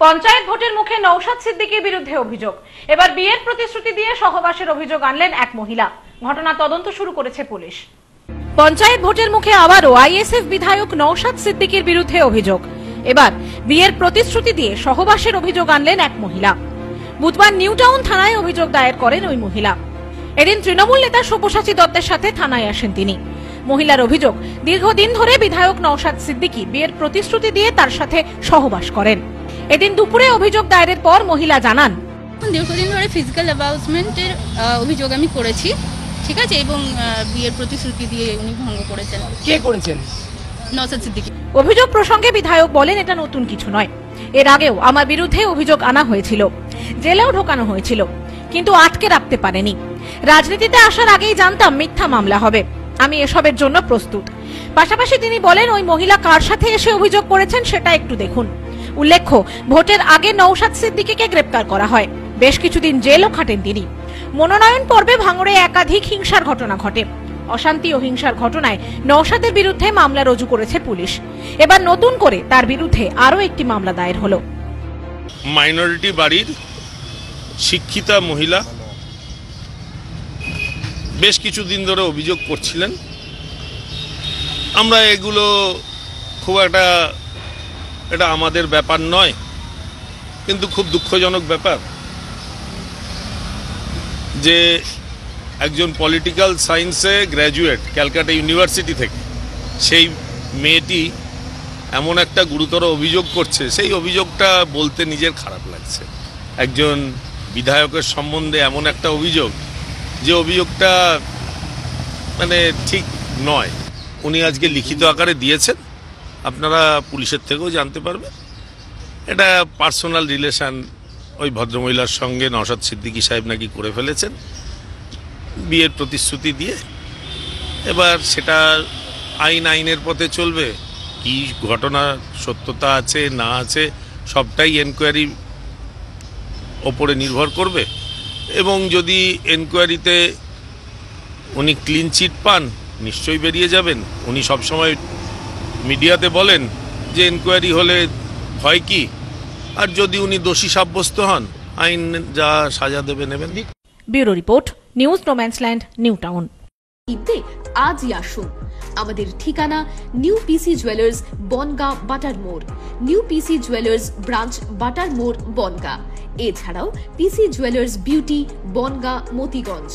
পঞ্চায়েত ভোটের মুখে নৌশাদ সিদ্দিকীর বিরুদ্ধে অভিযোগ। এবার বিয়ের প্রতিশ্রুতি দিয়ে সহবাসের অভিযোগ আনলেন এক মহিলা। ঘটনা তদন্ত শুরু করেছে পুলিশ। পঞ্চায়েত ভোটের মুখে আবারও আইএসএফ বিধায়ক নৌশাদ সিদ্দিকীর বিরুদ্ধে অভিযোগ। এবার বিয়ের প্রতিশ্রুতি দিয়ে সহবাসের অভিযোগ আনলেন এক মহিলা। বুধবার নিউটাউন থানায় অভিযোগ দায়ের করেন ওই মহিলা। এদিন তৃণমূল নেতা সব্যসাচী দত্তের সাথে থানায় আসেন তিনি। মহিলার অভিযোগ, দীর্ঘদিন ধরে বিধায়ক নৌশাদ সিদ্দিকী বিয়ের প্রতিশ্রুতি দিয়ে তার সাথে সহবাস করেন। এদিন দুপুরে অভিযোগ দায়েরের পর মহিলা জানান। দীর্ঘদিন ধরে ফিজিক্যাল অ্যাবাউসমেন্টের অভিযোগ আমি করেছি ঠিক আছে? এবং বিয়ের প্রতিশ্রুতি দিয়ে উনি ভঙ্গ করেছেন। কে করেছেন? নসাদ সিদ্দিকি। অভিযোগ প্রসঙ্গে বিধায়ক বলেন এটা নতুন কিছু নয়। এর আগেও আমার বিরুদ্ধে অভিযোগ আনা হয়েছিল। জেলেও ঢোকানো হয়েছিল কিন্তু আটকে রাখতে পারেনি। রাজনীতিতে আসার আগেই জানতাম মিথ্যা মামলা হবে। আমি এসবের জন্য প্রস্তুত। পাশাপাশি তিনি বলেন ওই মহিলা কার সাথে এসে অভিযোগ করেছেন সেটা একটু দেখুন। উল্লেখ্য, ভোটের আগে নৌশাদ সিদ্দিকীকে গ্রেপ্তার করা হয়। বেশ কিছুদিন জেলও খাটেন তিনি। মনোনয়ন পর্বে ভাঙড়ে একাধিক হিংসার ঘটনা ঘটে। অশান্তি ও হিংসার ঘটনায় নৌশাদের বিরুদ্ধে মামলা রুজু করেছে পুলিশ। এবার নতুন করে তার বিরুদ্ধে আরও একটি মামলা দায়ের হলো। মাইনরিটি বাড়ির শিক্ষিতা মহিলা বেশ কিছুদিন ধরে অভিযোগ করছিলেন। আমরা এগুলো খুব একটা এটা আমাদের ব্যাপার নয়, কিন্তু খুব দুঃখজনক ব্যাপার যে একজন পলিটিক্যাল সায়েন্সে গ্র্যাজুয়েট ক্যালকাটা ইউনিভার্সিটি থেকে সেই মেয়েটি এমন একটা গুরুতর অভিযোগ করছে, সেই অভিযোগটা বলতে নিজের খারাপ লাগছে। একজন বিধায়কের সম্বন্ধে এমন একটা অভিযোগ যে অভিযোগটা মানে ঠিক নয়। উনি আজকে লিখিত আকারে দিয়েছেন আপনারা পুলিশের থেকেও জানতে পারবেন। এটা পার্সোনাল রিলেশন ওই ভদ্রমহিলার সঙ্গে নওশাদ সিদ্দিকী সাহেব নাকি করে ফেলেছেন। বিয়ের প্রতিশ্রুতি দিয়ে। এবার সেটা আইন আইনের পথে চলবে। কি ঘটনা, সত্যতা আছে, না আছে, সবটাই এনকোয়ারি ওপরে নির্ভর করবে। এবং যদি এনকোয়ারিতে উনি ক্লিন চিট পান, নিশ্চয়ই বেরিয়ে যাবেন। উনি সবসময় মিডিয়াতে বলেন যে এনকোয়ারি হলে হয় কি? আর যদি উনি দোষী সাব্যস্ত হন আইন যা সাজা দেবে নেবেন। Bureau report news no man's land new town কিনতে আজই আসুন। আমাদের ঠিকানা new PC jewellers Bongaon Batar মোড়। New PC jewellers branch Batar মোড় বনগা। এছাড়াও PC jewellers beauty Bongaon Motiganj.